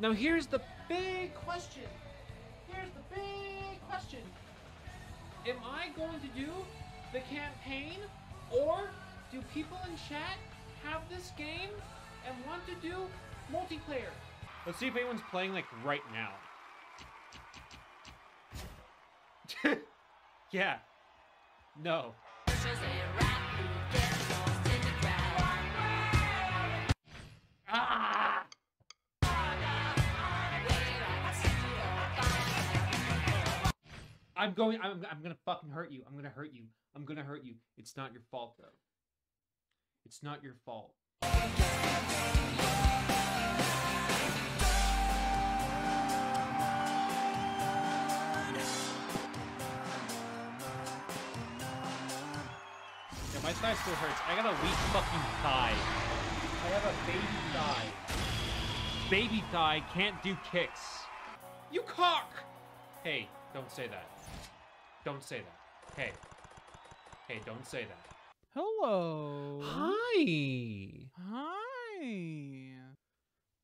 Now here's the big question. Here's the big question. Am I going to do the campaign or do people in chat have this game and want to do multiplayer? Let's see if anyone's playing like right now. yeah. No. I'm going. I'm. I'm gonna fucking hurt you. I'm gonna hurt you. I'm gonna hurt you. It's not your fault though. It's not your fault. Yeah, my thigh still hurts. I got a weak fucking thigh. I have a baby thigh. Baby thigh can't do kicks. You cock! Hey, don't say that. Don't say that. Hey. Hey, don't say that. Hello. Hi! Hi.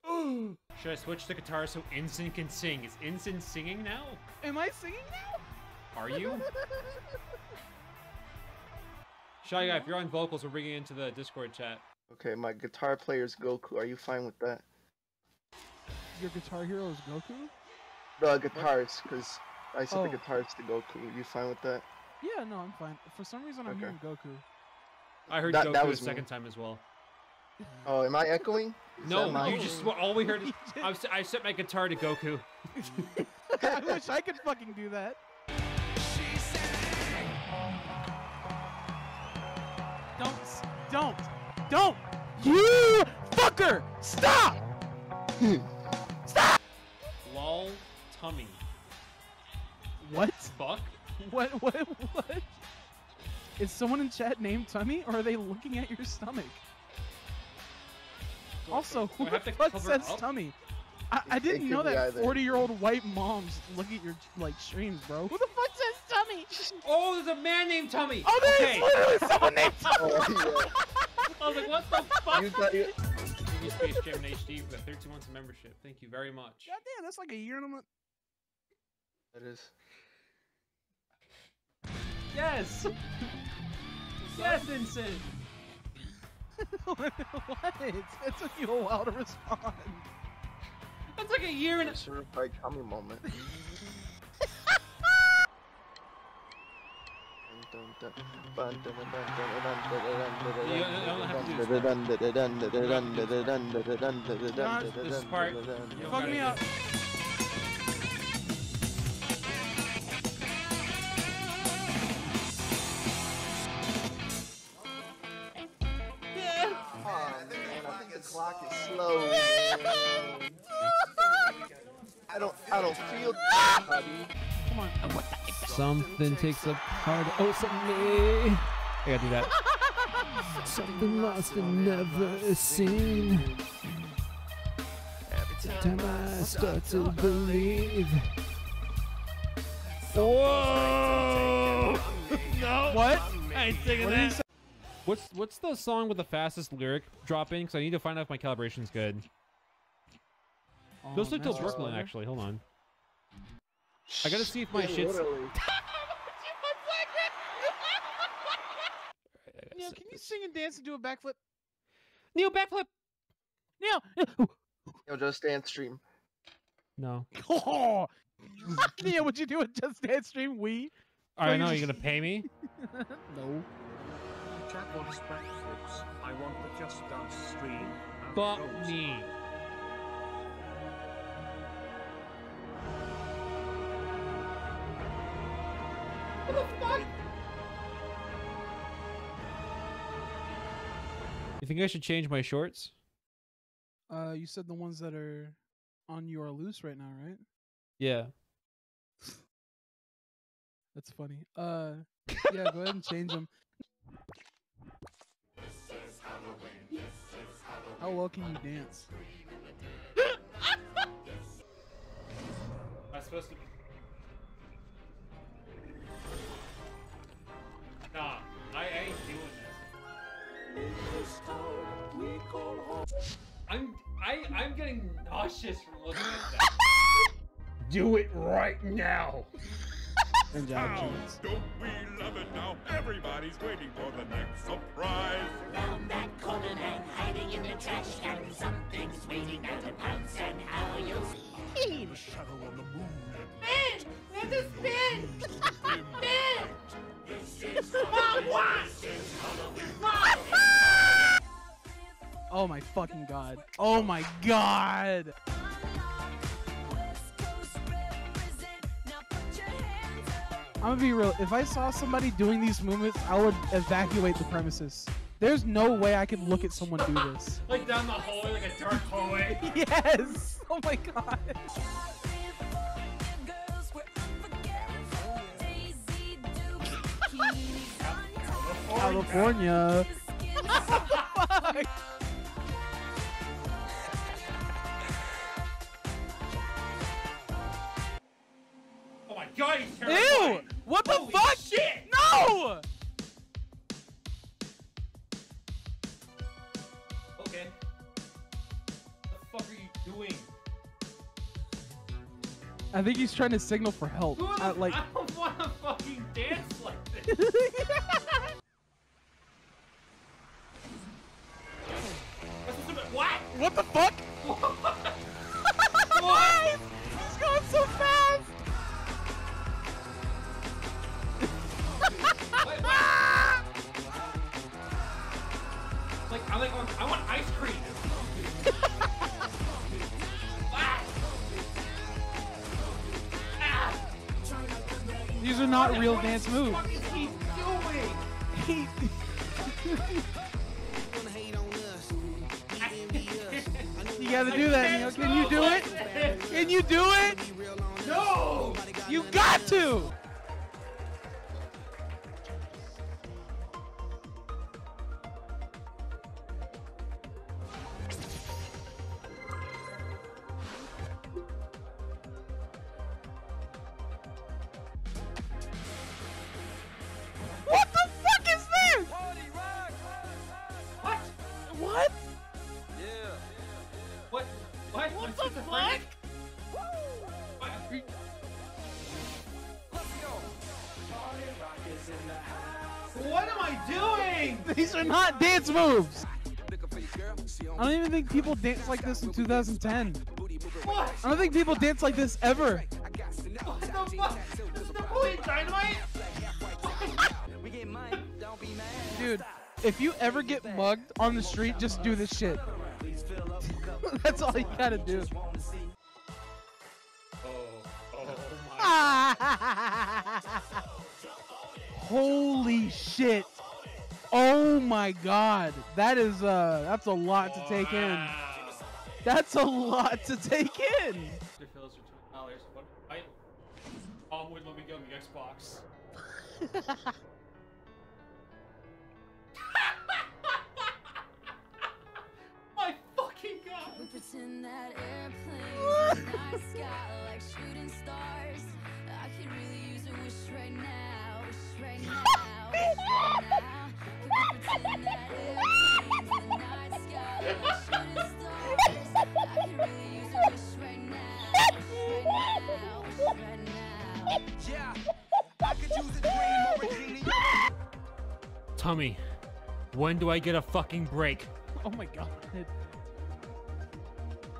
Should I switch the guitar so Ensign can sing? Is Ensign singing now? Am I singing now? Are you? Shy Guy, if you're on vocals, we're bringing you into the Discord chat. Okay, my guitar player's Goku. Are you fine with that? Your guitar hero is Goku? The guitarist, because I said Oh. the guitarist to Goku. You fine with that? Yeah, no, I'm fine. For some reason, I'm Okay. hearing Goku. I heard That- Goku that a was me. second time as well. Oh, am I echoing? Is No, my- you just all we heard is I, was, I set my guitar to Goku. I wish I could fucking do that. Don't, don't, don't! You fucker! Stop! Stop! Lol, tummy. What? Fuck. What? What? What? Is someone in chat named Tummy, or are they looking at your stomach? Also, who I the have to fuck says up? tummy? I, I didn't know that forty-year-old white moms look at your like streams, bro. Who the fuck says tummy? Oh, there's a man named Tummy. Oh, there's okay. literally someone named oh, Tummy. Oh, I was like, what the fuck? You thought you... You, Space Jam and HD, for the 13 months of membership. Thank you very much. God damn, that's like a year and a month. That is. Yes. yes, Ensign. what? It took you a while to respond. That's like a year and. A certified tummy moment. This part, you don't Fuck gotta me up. Something takes a part. Oh, something. I gotta do that. Something lost and never seen. Every time I start to believe. Whoa! no. What? I ain't singing that. What's what's the song with the fastest lyric dropping? in? Because I need to find out if my calibration's good. Oh, Those look till Brooklyn, actually. Hold on. I gotta see if my Yeah, shit's. Neil, can you sing and dance and do a backflip? Neil backflip. Neil. Neil, just dance stream. No. Oh. Neil, would you do a Just Dance stream? We? All right, you no, just- you're gonna pay me. no. Chat wants think I should change my shorts? Uh, you said the ones that are on you are loose right now, right? Yeah. That's funny. Uh, yeah, go ahead and change them. How well can you dance? Am I supposed to? I'm I I'm getting nauseous from looking at that. Do it right now. Good job, Chance. Don't we love it now? Everybody's waiting for the next surprise. Fucking god. Oh my god. I'm gonna be real. If I saw somebody doing these movements, I would evacuate the premises. There's no way I could look at someone do this. Like down the hallway, like a dark hallway. yes. Oh my god. California. God, he's Ew! terrifying. What the Holy fuck? shit! No! Okay. What the fuck are you doing? I think he's trying to signal for help. Who the Uh, like, I don't want to fucking dance like this. That's what's up- What? what the fuck? Are not real What dance the moves. fuck is he doing? He- you gotta do that, Neil. Can you do it? Can you do it? No! You got to. Not dance moves. I don't even think people dance like this in 2010. What? I don't think people dance like this ever. What the fuck? This is Napoleon Dynamite? Dude, if you ever get mugged on the street, just do this shit. That's all you gotta do. Oh, oh, oh Holy shit. Oh my god. That is uh that's a lot to take in. That's a lot to take in. Mr. Phillips for twenty dollars. What? I. Mom wouldn't let me get on the Xbox. My fucking god! Pretend that airplanes in the night sky like shooting stars. I could really use a wish right now, wish right now, Tummy, when do I get a fucking break? Oh my god.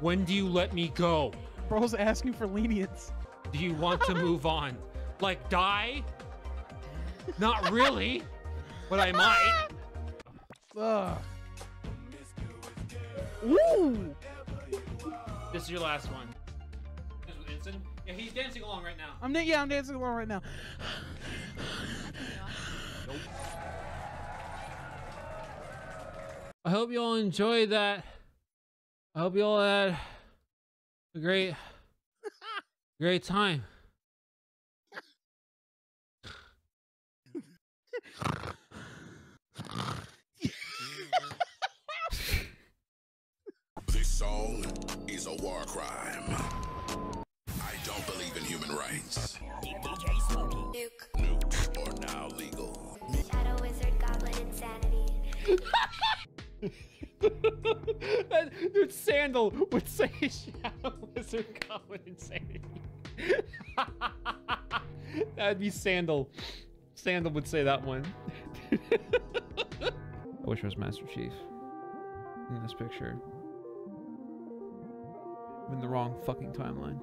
When do you let me go? Bro's asking for lenience. Do you want to move on? Like die? Not really, but I might. Ugh. Ooh. This is your last one. This was instant. Yeah, he's dancing along right now. I'm yeah, I'm dancing along right now. I hope you all enjoyed that. I hope you all had a great, great time. is a war crime. I don't believe in human rights. Nukes are now legal. Shadow Wizard Goblin Insanity. Dude, Sandal would say Shadow Wizard Common Insanity. That'd be Sandal. Sandal would say that one. I wish I was Master Chief in this picture. I'm in the wrong fucking timeline.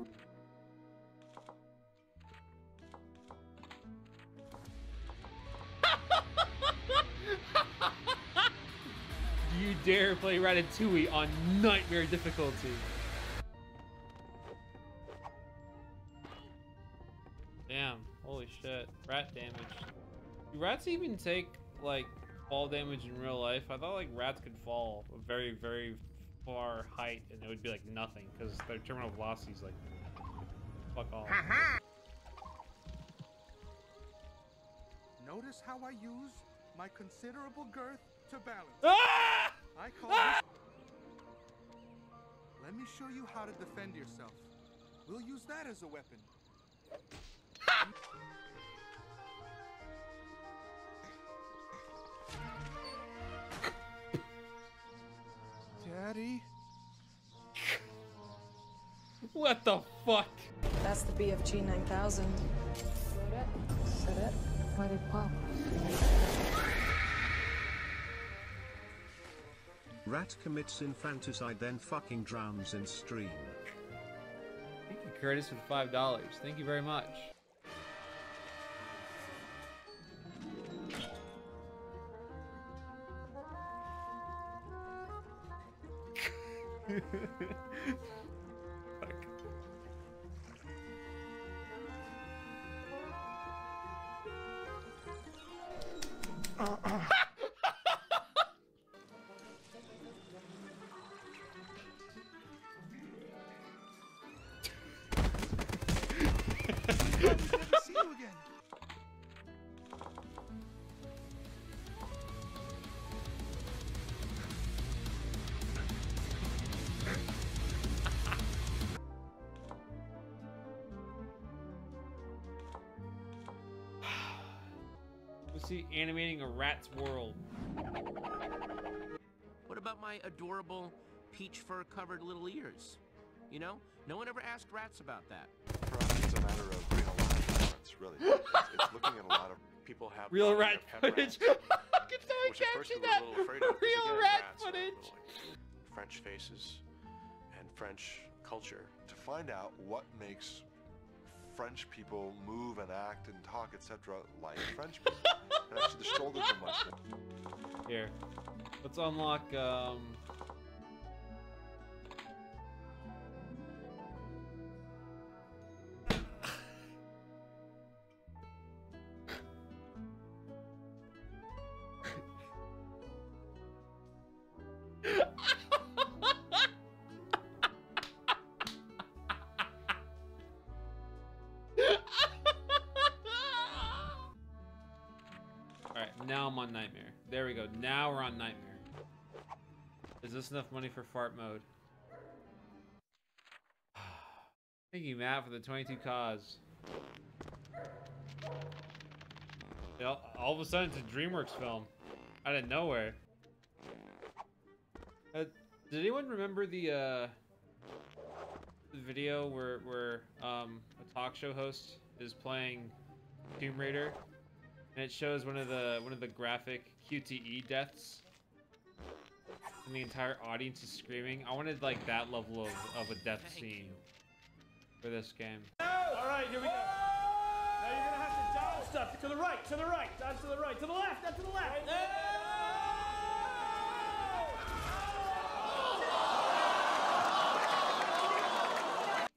Do you dare play Ratatouille on nightmare difficulty? Damn, holy shit. Rat damage. Do rats even take, like, fall damage in real life? I thought, like, rats could fall very, very far height and it would be, like, nothing, because their terminal velocity is, like, fuck off. Notice how I use my considerable girth to balance. Ah! I call this. Let me show you how to defend yourself. We'll use that as a weapon. Daddy. What the fuck? That's the BFG 9000. Load it, set it, let it pop. Rat commits infanticide then fucking drowns in stream. Thank you, Curtis, for the five dollars. Thank you very much. Let's animating a rat's world. What about my adorable peach fur covered little ears? You know, no one ever asked rats about that. For us, it's a matter of real life balance, really. It's, it's looking at a lot of people have Real rat footage. rats, Can someone which at first capture that? a little afraid of. 'cause Real again, rat rats are footage. like French faces and French culture. To find out what makes French people move and act and talk, etc., like French people. and actually, the shoulders are much. Here, let's unlock. Um, on nightmare. There we go. Now we're on nightmare. Is this enough money for fart mode? Thank you, Matt, for the 22 cause. All- of a sudden, it's a DreamWorks film out of nowhere. Uh, did anyone remember the uh, the video where where um, a talk show host is playing Tomb Raider, and it shows one of the one of the graphic QTE deaths, and the entire audience is screaming. I wanted like that level of, of a death scene for this game. All right, here we go. Now you're gonna have to down step to the right, to the right, down to the right, to the left, down to the left.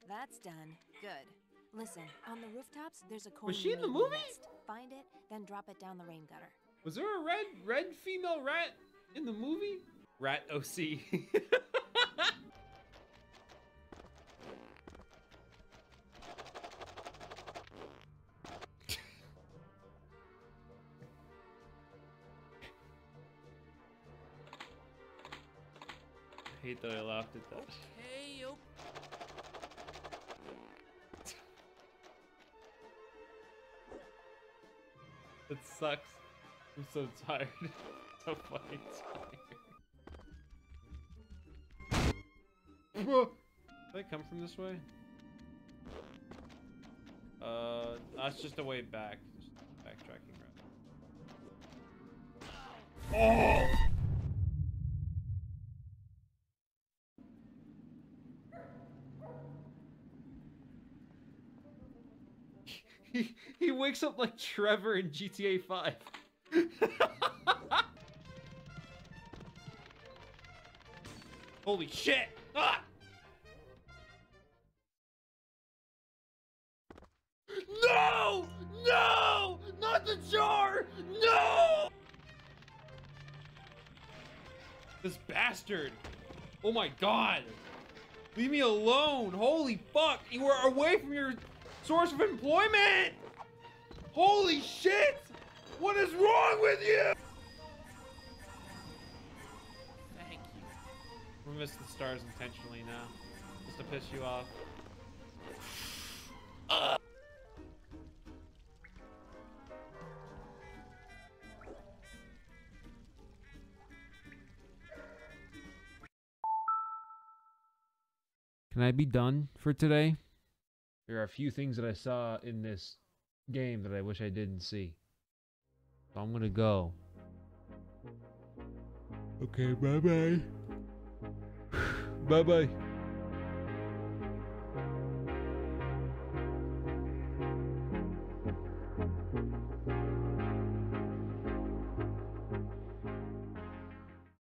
That's done. Good. Listen, on the rooftops, there's a coin. Was she in the made movie? nest. Find it, then drop it down the rain gutter. Was there a red red female rat in the movie? Rat OC. I hate that I laughed at that. Hey, sucks. I'm so tired. so fucking tired. Did I come from this way? Uh, that's just a way back. Just backtracking route. Oh! he wakes up like Trevor in GTA 5. Holy shit! Ah! No! No! Not the jar! No! This bastard! Oh my god! Leave me alone! Holy fuck! You are away from your source of employment! Holy shit! What is wrong with you? Thank you. We missed the stars intentionally now. Just to piss you off. Can I be done for today? There are a few things that I saw in this game that I wish I didn't see. So I'm gonna go. Okay, bye bye. bye bye.